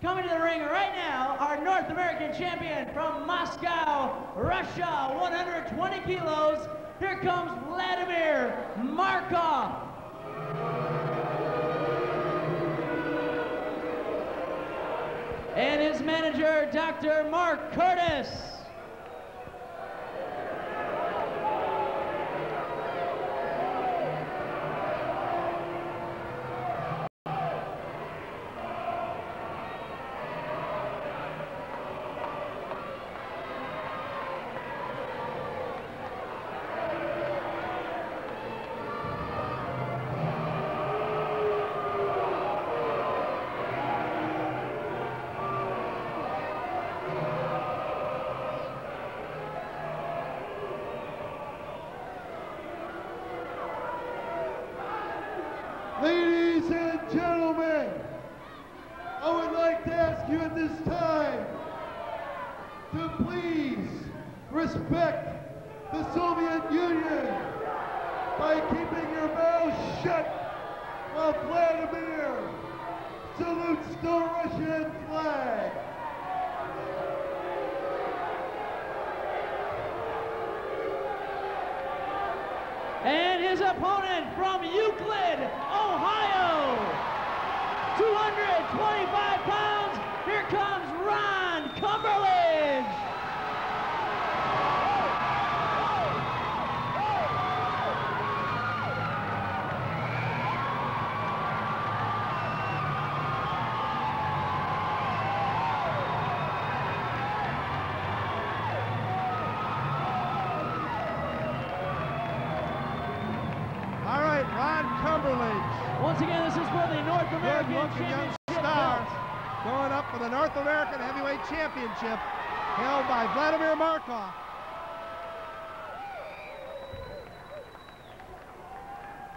Coming to the ring right now, our North American champion from Moscow, Russia, 120 kilos. Here comes Vladimir Markov. And his manager, Dr. Mark Curtis. Salutes the Russian flag. And his opponent from Euclid, Ohio, 225 pounds. Here comes Ron Cumberledge. Once again, this is for the North American Good-looking young Championship star going up for the North American Heavyweight Championship held by Vladimir Markov.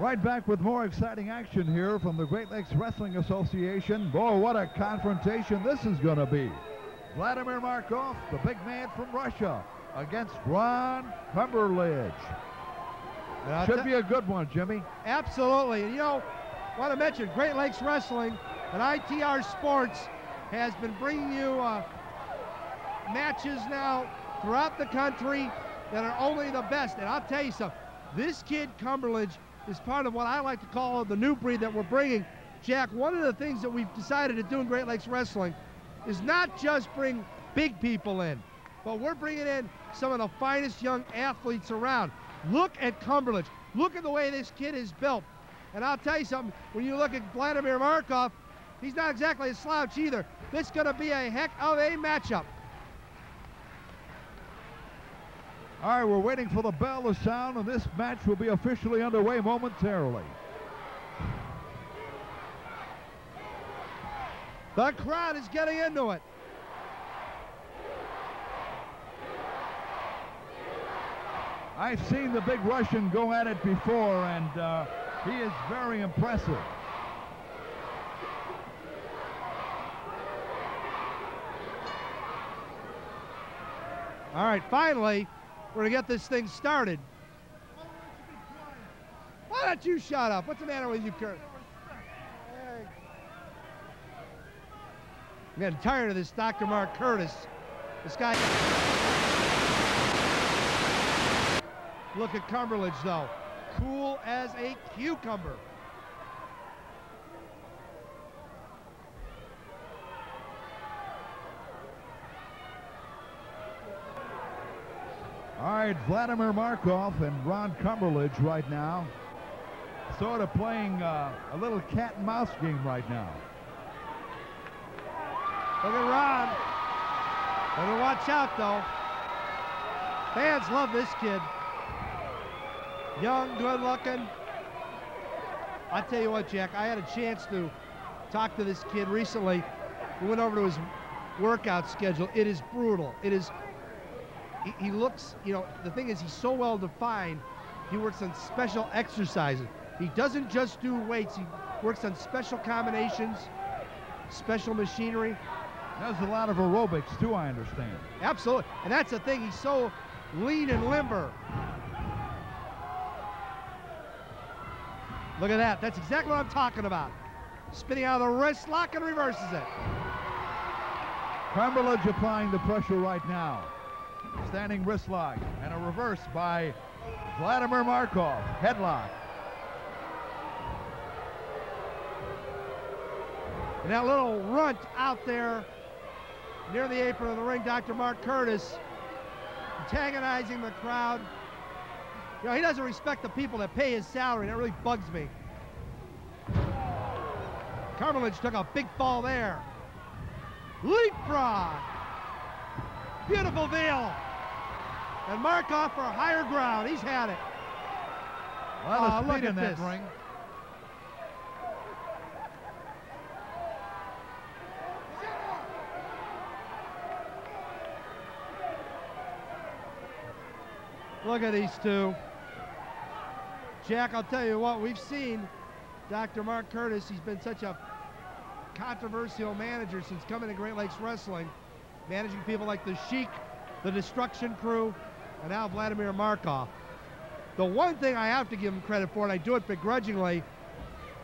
Right back with more exciting action here from the Great Lakes Wrestling Association. Boy, what a confrontation this is going to be. Vladimir Markov, the big man from Russia, against Ron Cumberledge. Should be a good one, Jimmy. Absolutely. You know, want to mention Great Lakes Wrestling and ITR Sports has been bringing you uh, matches now throughout the country that are only the best. And I'll tell you something. This kid Cumberledge is part of what I like to call the new breed that we're bringing. Jack, one of the things that we've decided to do in Great Lakes Wrestling is not just bring big people in, but we're bringing in some of the finest young athletes around. Look at Cumberledge. Look at the way this kid is built. And I'll tell you something, when you look at Vladimir Markov, he's not exactly a slouch either. This is going to be a heck of a matchup. All right, we're waiting for the bell to sound, and this match will be officially underway momentarily. The crowd is getting into it. I've seen the big Russian go at it before, and uh, he is very impressive. All right, finally, we're going to get this thing started. Why don't you shut up? What's the matter with you, Kurt? I'm getting tired of this Dr. Mark Curtis. This guy. Look at Cumberledge, though. Cool as a cucumber. All right, Vladimir Markov and Ron Cumberledge right now, sort of playing uh, a little cat and mouse game right now. Look at Ron. Better watch out, though. Fans love this kid. Young, good looking. I tell you what, Jack, I had a chance to talk to this kid recently. We went over to his workout schedule. It is brutal. It is. He, he looks, you know, the thing is, he's so well defined. He works on special exercises. He doesn't just do weights, he works on special combinations, special machinery. Does a lot of aerobics too, I understand. Absolutely. And that's the thing, he's so lean and limber. Look at that. That's exactly what I'm talking about. Spinning out of the wrist lock and reverses it. Cumberledge applying the pressure right now. Standing wrist lock and a reverse by Vladimir Markov. Headlock. And that little runt out there near the apron of the ring, Dr. Mark Curtis, antagonizing the crowd. You know, he doesn't respect the people that pay his salary. and That really bugs me. Cumberledge took a big fall there. Leapfrog. Beautiful veil. And Markov for higher ground. He's had it. Of Oh, ah, look in at that this. ring. Look at these two. Jack, I'll tell you what, we've seen Dr. Mark Curtis. He's been such a controversial manager since coming to Great Lakes Wrestling, managing people like the Sheik, the Destruction Crew, and now Vladimir Markov. The one thing I have to give him credit for, and I do it begrudgingly,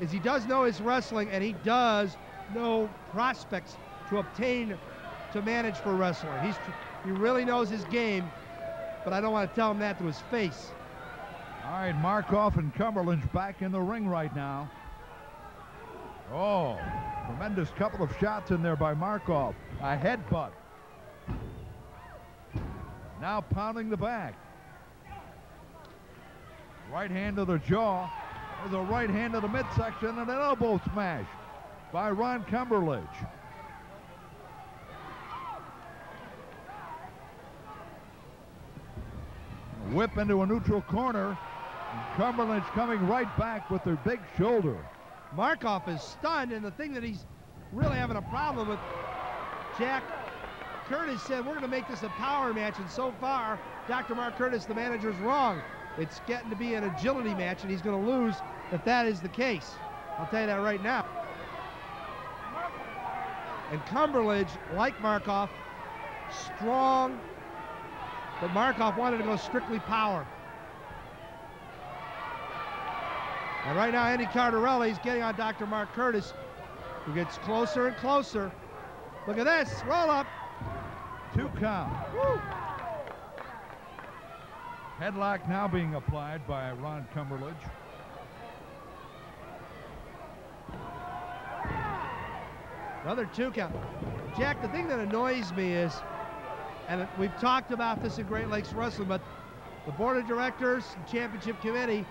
is he does know his wrestling and he does know prospects to obtain to manage for wrestler. He's he really knows his game, but I don't want to tell him that to his face. All right, Markov and Cumberledge's back in the ring right now. Oh, tremendous couple of shots in there by Markov. A headbutt. Now pounding the back. Right hand to the jaw. There's a right hand to the midsection and an elbow smash by Ron Cumberledge. Whip into a neutral corner. And Cumberledge coming right back with their big shoulder. Markov is stunned, and the thing that he's really having a problem with, Jack Curtis said, we're going to make this a power match, and so far, Dr. Mark Curtis, the manager, is wrong. It's getting to be an agility match, and he's going to lose if that is the case. I'll tell you that right now. And Cumberledge, like Markov, strong, but Markov wanted to go strictly power. And right now, Andy Cardarelli is getting on Dr. Mark Curtis, who gets closer and closer. Look at this, roll up. Two count. Woo. Headlock now being applied by Ron Cumberledge. Another two count. Jack, the thing that annoys me is, and we've talked about this in Great Lakes Wrestling, but the board of directors and championship committee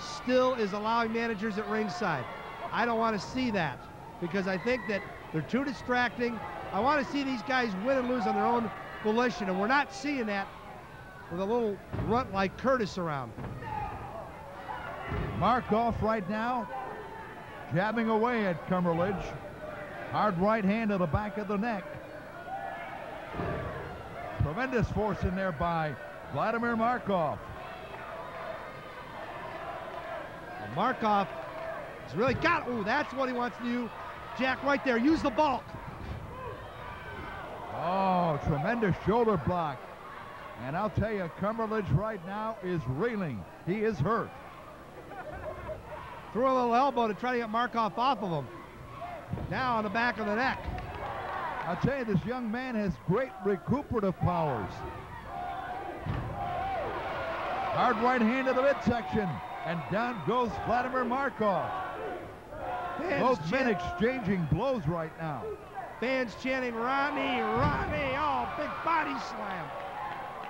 still is allowing managers at ringside. I don't want to see that because I think that they're too distracting. I want to see these guys win and lose on their own volition, and we're not seeing that with a little runt like Curtis around. Markov right now jabbing away at Cumberledge. Hard right hand to the back of the neck. Tremendous force in there by Vladimir Markov. Well, Markov has really got, oh, that's what he wants to do. Jack, right there, use the bulk. Oh, tremendous shoulder block. And I'll tell you, Cumberledge right now is reeling. He is hurt. Threw a little elbow to try to get Markov off of him. Now on the back of the neck. I'll tell you, this young man has great recuperative powers. Hard right hand to the midsection. And down goes Vladimir Markov. Fans, Both men exchanging blows right now. fans chanting, Ronnie, Ronnie, oh, big body slam.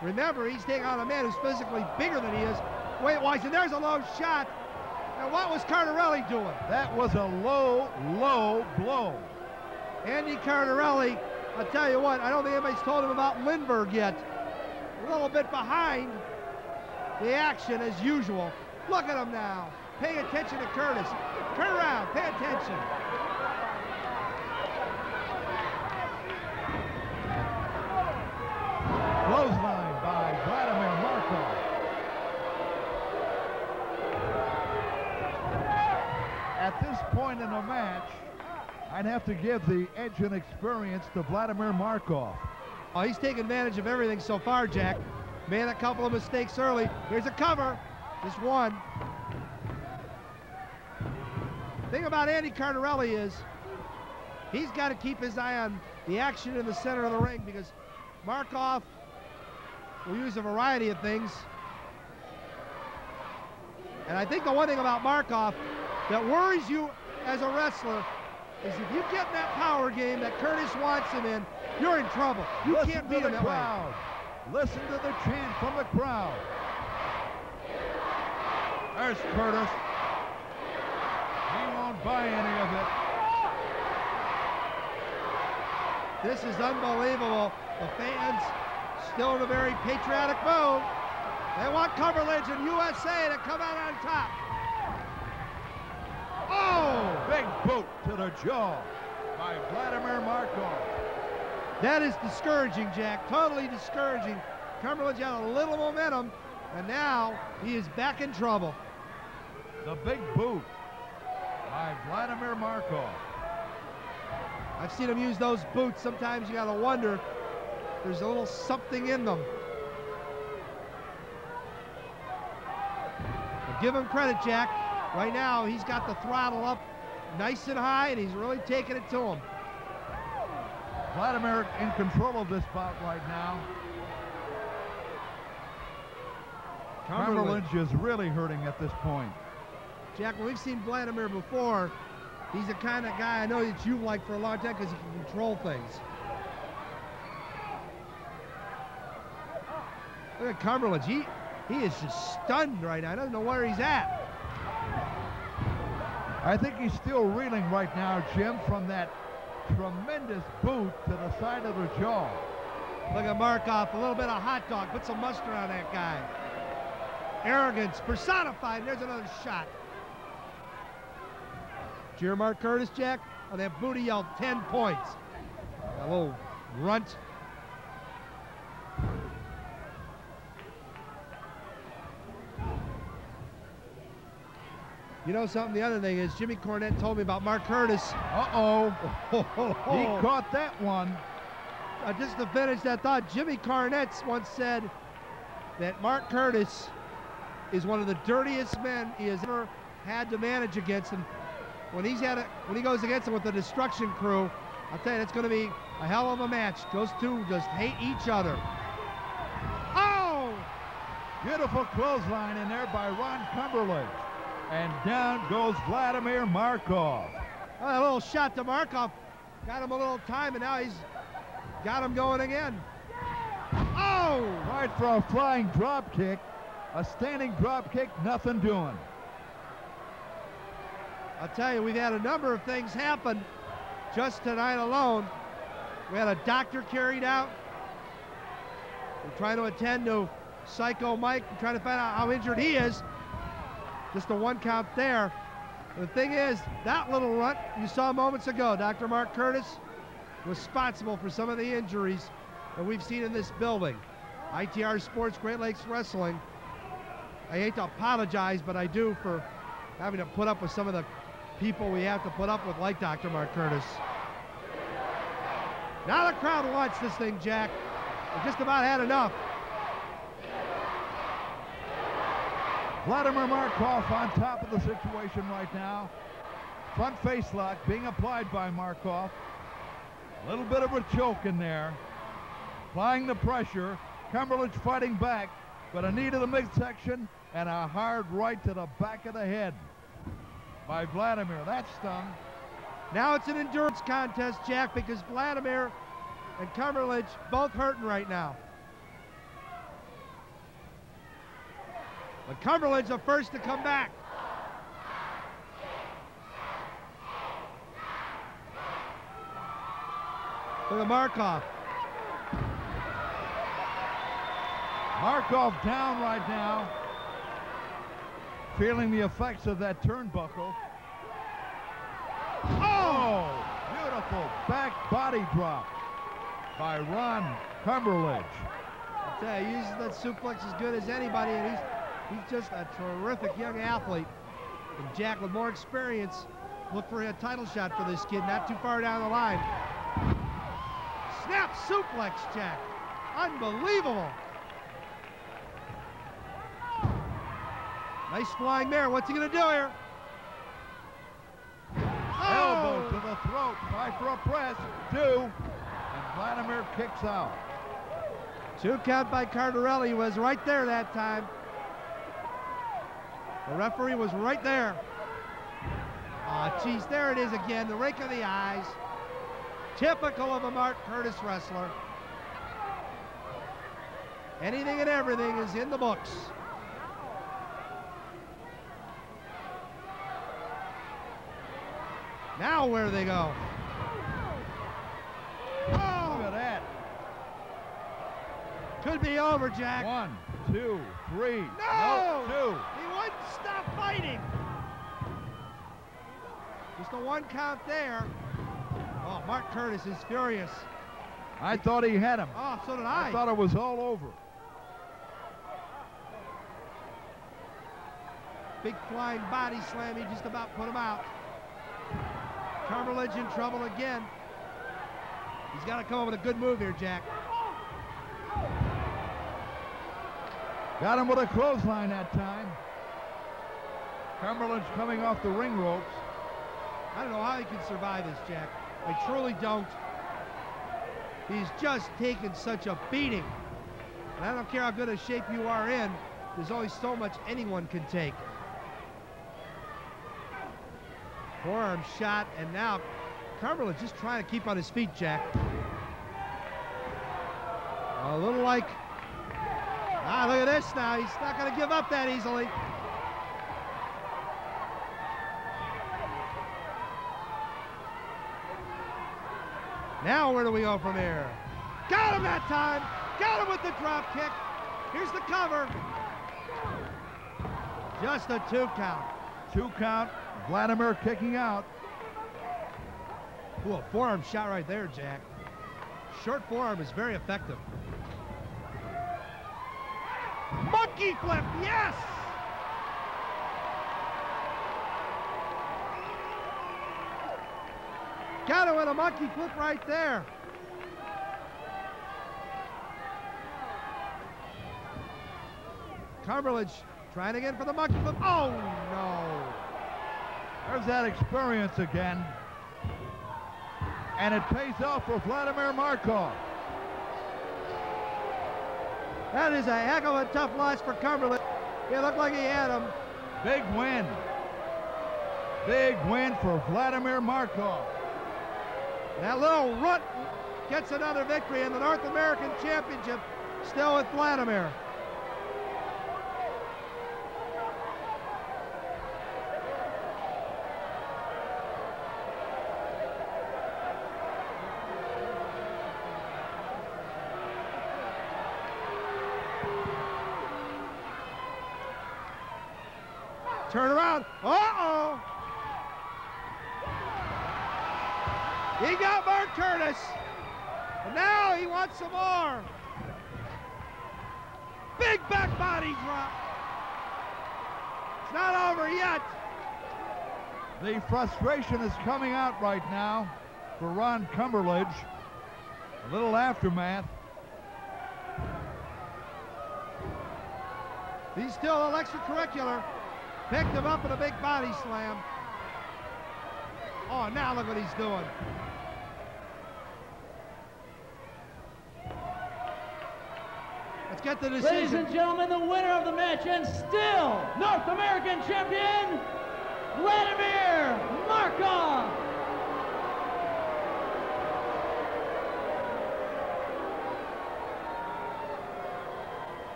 Remember, he's taking on a man who's physically bigger than he is. Wait, watch, and there's a low shot. And what was Cardarelli doing? That was a low, low blow. Andy Cardarelli, I'll tell you what, I don't think anybody's told him about Lindbergh yet. A little bit behind the action as usual. Look at him now. Pay attention to Curtis. Turn around, pay attention. Clothesline by Vladimir Markov. At this point in the match, I'd have to give the edge and experience to Vladimir Markov. Oh, he's taking advantage of everything so far, Jack. Made a couple of mistakes early. Here's a cover. Just one. Thing about Andy Cardarelli is he's got to keep his eye on the action in the center of the ring because Markov will use a variety of things. And I think the one thing about Markov that worries you as a wrestler is if you get in that power game that Curtis wants him in, you're in trouble. You Listen can't to beat the him that way. crowd. Listen to the chant from the crowd. There's Curtis. He won't buy any of it. This is unbelievable. The fans still in a very patriotic mode. They want Cumberledge and USA to come out on top. Oh! Big boot to the jaw by Vladimir Markov. That is discouraging, Jack. Totally discouraging. Cumberledge's got a little momentum, and now he is back in trouble. The big boot by Vladimir Markov. I've seen him use those boots. Sometimes you gotta wonder there's a little something in them. But give him credit, Jack. Right now, he's got the throttle up nice and high, and he's really taking it to him. Vladimir in control of this bout right now. Cumberledge. Is really hurting at this point. Jack, we've seen Vladimir before, he's the kind of guy I know that you've liked for a long time because he can control things. Look at Cumberledge. He, he is just stunned right now. I don't know where he's at. I think he's still reeling right now, Jim, from that tremendous boot to the side of the jaw. Look at Markov, a little bit of hot dog. Put some mustard on that guy. Arrogance personified. There's another shot. Mark Curtis, Jack? On that booty yelled 10 points. A little runt. You know something? The other thing is Jimmy Cornette told me about Mark Curtis. Uh-oh. He caught that one. Uh, just to finish that thought, Jimmy Cornette once said that Mark Curtis is one of the dirtiest men he has ever had to manage against. And when he's had it, when he goes against him with the Destruction Crew, I'll tell you, it's going to be a hell of a match. Those two just hate each other. Oh! Beautiful clothesline in there by Ron Cumberledge. And down goes Vladimir Markov. Oh, a little shot to Markov. Got him a little time, and now he's got him going again. Oh! Right for a flying drop kick. A standing drop kick, nothing doing. I'll tell you, we've had a number of things happen just tonight alone. We had a doctor carried out. We're trying to attend to Psycho Mike, and trying to find out how injured he is. Just a one count there. The thing is, that little runt you saw moments ago, Dr. Mark Curtis, responsible for some of the injuries that we've seen in this building. ITR Sports Great Lakes Wrestling. I hate to apologize, but I do for having to put up with some of the people we have to put up with, like Dr. Mark Curtis. Now the crowd wants this thing, Jack. We just about had enough. Vladimir Markov on top of the situation right now. Front face lock being applied by Markov. A little bit of a choke in there. Applying the pressure. Cumberledge's fighting back, but a knee to the midsection and a hard right to the back of the head by Vladimir. That stung. Now it's an endurance contest, Jack, because Vladimir and Cumberledge both hurting right now. But Cumberledge's the first to come back. Look at Markov. Markov down right now. Feeling the effects of that turnbuckle. Oh! Beautiful back body drop by Ron Cumberledge. You, he uses that suplex as good as anybody, and he's he's just a terrific young athlete. And Jack, with more experience, look for a title shot for this kid, not too far down the line. Snap suplex, Jack. Unbelievable. Nice flying mare. What's he gonna do here? Elbow Oh! to the throat. Try for a press. Two. And Vladimir kicks out. Two count by Cardarelli was right there that time. The referee was right there. Ah, oh, geez, there it is again, the rake of the eyes. Typical of a Mark Curtis wrestler. Anything and everything is in the books. Now where do they go? Oh, look at that. Could be over, Jack. One, two, three. No! Nope, two. He wouldn't stop fighting. Just a one count there. Oh, Mark Curtis is furious. I thought he had him. Oh, so did I. I thought it was all over. Big flying body slam. He just about put him out. Cumberledge in trouble again. He's got to come up with a good move here, Jack. Got him with a clothesline that time. Cumberledge's coming off the ring ropes. I don't know how he can survive this, Jack. I truly don't. He's just taken such a beating. And I don't care how good a shape you are in, there's only so much anyone can take. Forearm shot, and now Cumberledge just trying to keep on his feet, Jack. A little like, ah, look at this now. He's not going to give up that easily. Now where do we go from here? Got him that time. Got him with the drop kick. Here's the cover. Just a two count. Two count. Vladimir kicking out. Ooh, a forearm shot right there, Jack. Short forearm is very effective. Monkey flip, yes! Got it with a monkey flip right there. Cumberledge trying again for the monkey flip. Oh, no. There's that experience again. And it pays off for Vladimir Markov. That is a heck of a tough loss for Cumberledge. He looked like he had him. Big win. Big win for Vladimir Markov. That little runt gets another victory in the North American Championship, still with Vladimir. Turn around. Uh-oh. He got Mark Curtis. And now he wants some more. Big back body drop. It's not over yet. The frustration is coming out right now for Ron Cumberledge. A little aftermath. He's still an extracurricular. Picked him up in a big body slam. Oh, now look what he's doing. Let's get the decision. Ladies and gentlemen, the winner of the match and still North American champion, Vladimir Markov.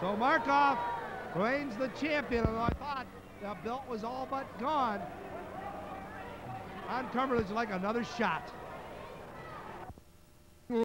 So Markov reigns the champion, and I thought the belt was all but gone. On Cumberledge's like another shot.